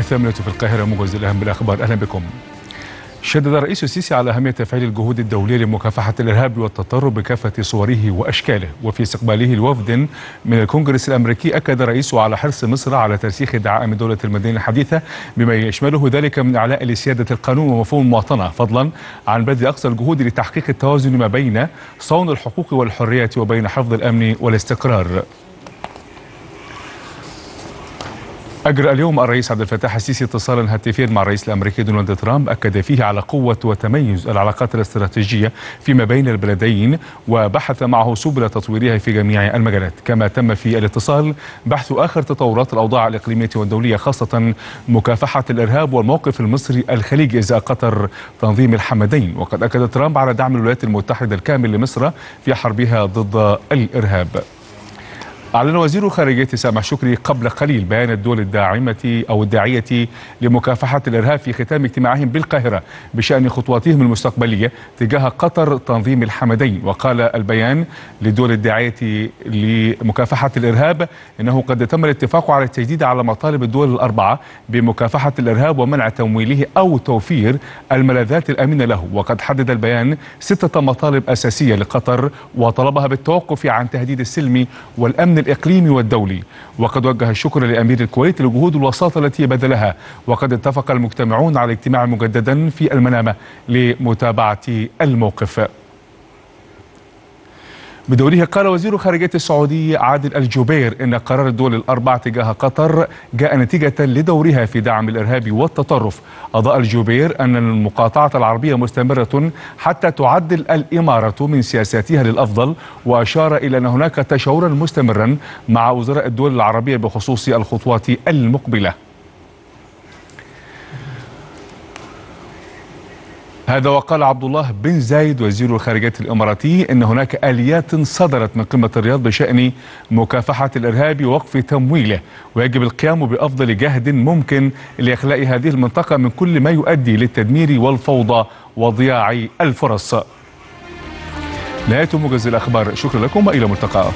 الثامنة في القاهرة موجز الأهم بالأخبار. أهلا بكم. شدد الرئيس السيسي على أهمية تفعيل الجهود الدولية لمكافحة الإرهاب والتطرف بكافة صوره وأشكاله. وفي استقباله الوفد من الكونغرس الأمريكي أكد الرئيس على حرص مصر على ترسيخ دعائم دولة المدينة الحديثة بما يشمله ذلك من إعلاء لسيادة القانون ومفهوم المواطنة. فضلا عن بذل أقصى الجهود لتحقيق التوازن ما بين صون الحقوق والحريات وبين حفظ الأمن والاستقرار. أجرى اليوم الرئيس عبد الفتاح السيسي اتصالا هاتفيا مع الرئيس الأمريكي دونالد ترامب أكد فيه على قوة وتميز العلاقات الاستراتيجية فيما بين البلدين وبحث معه سبل تطويرها في جميع المجالات. كما تم في الاتصال بحث آخر تطورات الأوضاع الإقليمية والدولية خاصة مكافحة الإرهاب والموقف المصري الخليجي إزاء قطر تنظيم الحمدين. وقد أكد ترامب على دعم الولايات المتحدة الكامل لمصر في حربها ضد الإرهاب. أعلن وزير خارجية سامح شكري قبل قليل بيان الدول الداعمة أو الداعية لمكافحة الإرهاب في ختام اجتماعهم بالقاهرة بشأن خطواتهم المستقبلية تجاه قطر تنظيم الحمدين. وقال البيان للدول الداعية لمكافحة الإرهاب إنه قد تم الاتفاق على التجديد على مطالب الدول الأربعة بمكافحة الإرهاب ومنع تمويله أو توفير الملاذات الأمنة له. وقد حدد البيان ستة مطالب أساسية لقطر وطلبها بالتوقف عن تهديد السلم والأمن الإقليمي والدولي. وقد وجه الشكر لأمير الكويت لجهود الوساطة التي بذلها. وقد اتفق المجتمعون على اجتماع مجددا في المنامة لمتابعة الموقف. بدوره قال وزير خارجية السعودية عادل الجبير إن قرار الدول الأربع تجاه قطر جاء نتيجة لدورها في دعم الإرهاب والتطرف. أضاء الجبير أن المقاطعة العربية مستمرة حتى تعدل الإمارة من سياساتها للأفضل وأشار إلى أن هناك تشاورا مستمرا مع وزراء الدول العربية بخصوص الخطوات المقبلة. هذا وقال عبد الله بن زايد وزير الخارجية الإماراتي أن هناك آليات صدرت من قمة الرياض بشأن مكافحة الإرهاب ووقف تمويله ويجب القيام بأفضل جهد ممكن لإخلاء هذه المنطقة من كل ما يؤدي للتدمير والفوضى وضياع الفرص. نهاية موجز الأخبار. شكرا لكم وإلى ملتقى.